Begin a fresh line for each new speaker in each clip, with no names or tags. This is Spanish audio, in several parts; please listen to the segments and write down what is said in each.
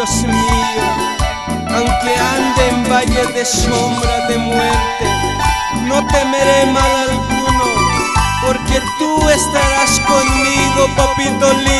Dios mío, aunque ande en valle de sombra de muerte, no temeré mal alguno, porque tú estarás conmigo, papito lindo.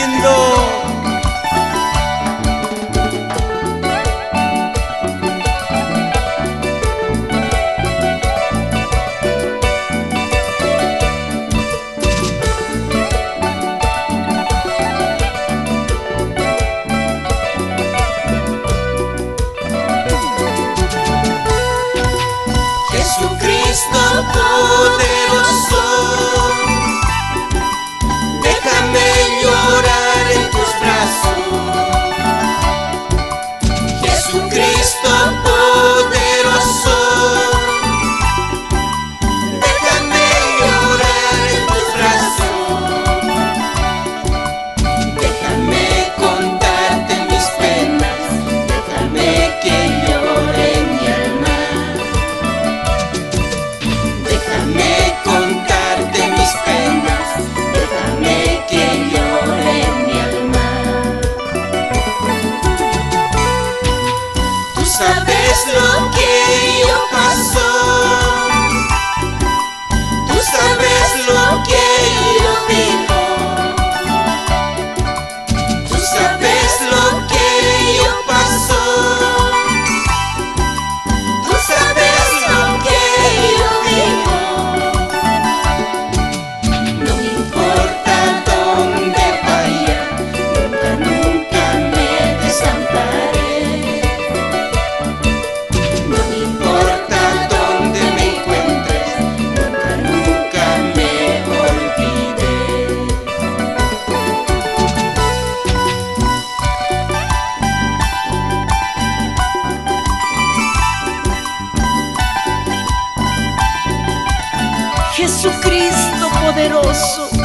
Sabes lo